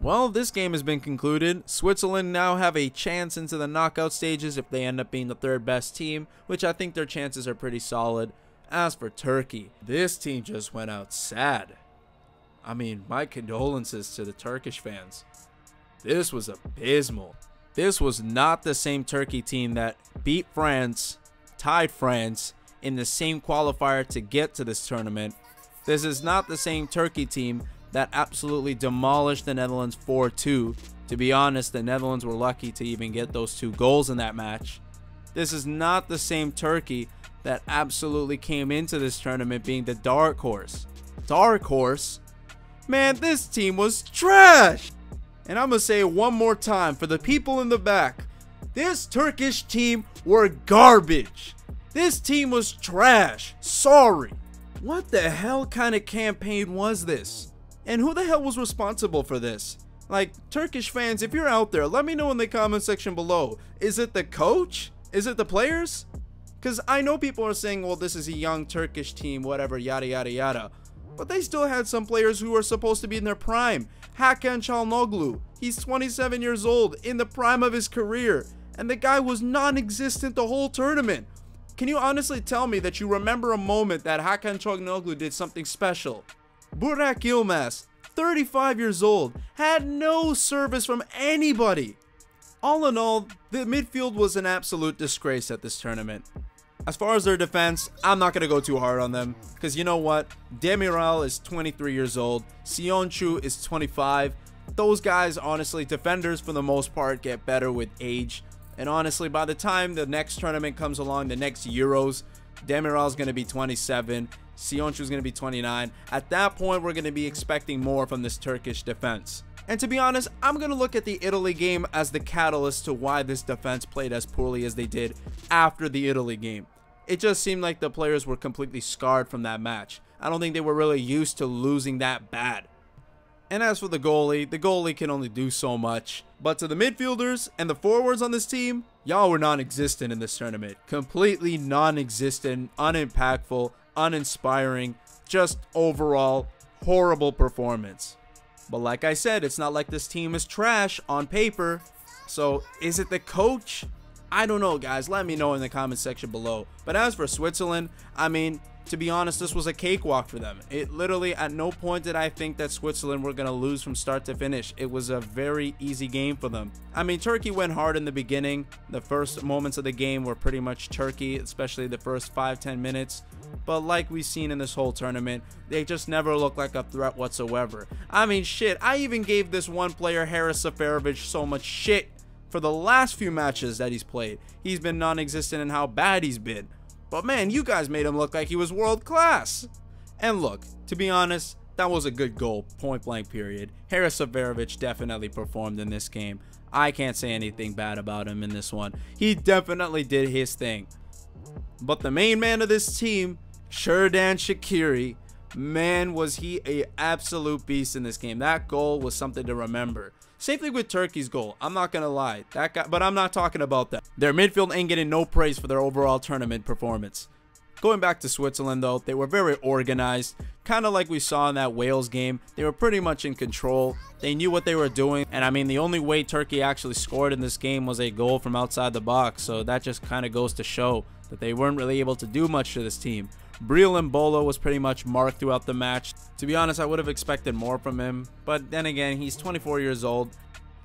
Well, this game has been concluded. Switzerland now have a chance into the knockout stages if they end up being the third best team, which I think their chances are pretty solid. As for Turkey, this team just went out sad. I mean, my condolences to the Turkish fans. This was abysmal. This was not the same Turkey team that beat France, tied France in the same qualifier to get to this tournament. This is not the same Turkey team that absolutely demolished the Netherlands 4-2. To be honest, the Netherlands were lucky to even get those two goals in that match. This is not the same Turkey that absolutely came into this tournament being the dark horse. Dark horse? Man, this team was trash! And I'm gonna say it one more time for the people in the back. This Turkish team were garbage. This team was trash. Sorry. What the hell kind of campaign was this? And who the hell was responsible for this? Like, Turkish fans, if you're out there, let me know in the comment section below. Is it the coach? Is it the players? Because I know people are saying, well, this is a young Turkish team, whatever, yada, yada, yada. But they still had some players who were supposed to be in their prime. Hakan Çalhanoğlu, he's 27 years old, in the prime of his career. And the guy was non-existent the whole tournament. Can you honestly tell me that you remember a moment that Hakan Çalhanoğlu did something special? Burak Yilmaz, 35 years old, had no service from anybody. All in all, the midfield was an absolute disgrace at this tournament. As far as their defense, I'm not going to go too hard on them. Because you know what? Demiral is 23 years old. Söyüncü is 25. Those guys, honestly, defenders for the most part get better with age. And honestly, by the time the next tournament comes along, the next Euros, Demiral is going to be 27. Söyüncü is going to be 29. At that point, we're going to be expecting more from this Turkish defense. And to be honest, I'm going to look at the Italy game as the catalyst to why this defense played as poorly as they did after the Italy game. It just seemed like the players were completely scarred from that match. I don't think they were really used to losing that bad. And as for the goalie, the goalie can only do so much. But to the midfielders and the forwards on this team, y'all were non-existent in this tournament. Completely non-existent, unimpactful, uninspiring, just overall horrible performance. But like I said, it's not like this team is trash on paper. So is it the coach? I don't know, guys. Let me know in the comment section below. But as for Switzerland, I mean, to be honest, this was a cakewalk for them. It literally, at no point did I think that Switzerland were going to lose from start to finish. It was a very easy game for them. I mean, Turkey went hard in the beginning. The first moments of the game were pretty much Turkey, especially the first 5-10 minutes. But like we've seen in this whole tournament, they just never look like a threat whatsoever. I mean, shit, I even gave this one player, Haris Seferovic, so much shit for the last few matches that he's played. He's been non-existent in how bad he's been. But man, you guys made him look like he was world class. And look, to be honest, that was a good goal, point blank period. Haris Seferovic definitely performed in this game. I can't say anything bad about him in this one. He definitely did his thing. But the main man of this team, Xherdan Shaqiri, man was he a absolute beast in this game. That goal was something to remember. Same thing with Turkey's goal. I'm not gonna lie, that guy, but I'm not talking about that. Their midfield ain't getting no praise for their overall tournament performance. Going back to Switzerland though, they were very organized, kind of like we saw in that Wales game. They were pretty much in control. They knew what they were doing, and I mean the only way Turkey actually scored in this game was a goal from outside the box, so that just kind of goes to show that they weren't really able to do much to this team. Breel Embolo was pretty much marked throughout the match. To be honest, I would have expected more from him, but then again, he's 24 years old,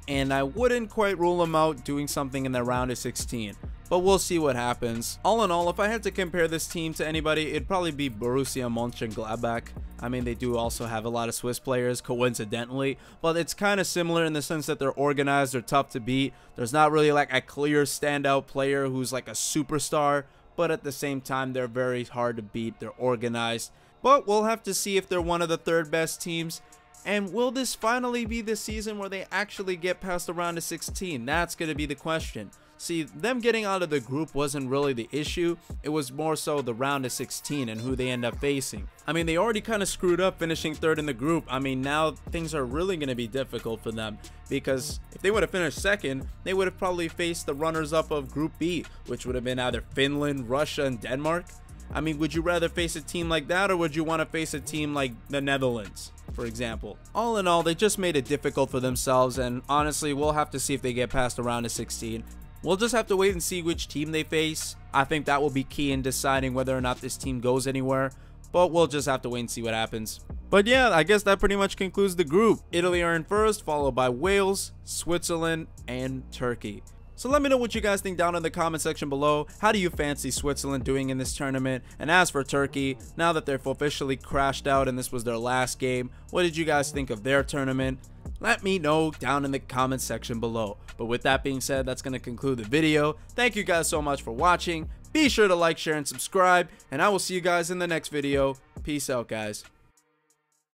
and I wouldn't quite rule him out doing something in the round of 16. But we'll see what happens. All in all, if I had to compare this team to anybody, it'd probably be Borussia Mönchengladbach. I mean, they do also have a lot of Swiss players, coincidentally, but it's kind of similar in the sense that they're organized, they're tough to beat. There's not really like a clear standout player who's like a superstar, but at the same time, they're very hard to beat. They're organized. But we'll have to see if they're one of the third best teams. And will this finally be the season where they actually get past the round of 16? That's going to be the question. See, them getting out of the group wasn't really the issue. It was more so the round of 16 and who they end up facing. I mean, they already kind of screwed up finishing third in the group. I mean, now things are really going to be difficult for them because if they would have finished second, they would have probably faced the runners-up of Group B, which would have been either Finland, Russia, and Denmark. I mean, would you rather face a team like that or would you want to face a team like the Netherlands? for example. All in all, they just made it difficult for themselves, and honestly, we'll have to see if they get past the round of 16. We'll just have to wait and see which team they face. I think that will be key in deciding whether or not this team goes anywhere, but we'll just have to wait and see what happens. But yeah, I guess that pretty much concludes the group. Italy are in first, followed by Wales, Switzerland, and Turkey. So let me know what you guys think down in the comment section below. How do you fancy Switzerland doing in this tournament? And as for Turkey, now that they've officially crashed out and this was their last game, what did you guys think of their tournament? Let me know down in the comment section below. But with that being said, that's going to conclude the video. Thank you guys so much for watching. Be sure to like, share, and subscribe. And I will see you guys in the next video. Peace out, guys.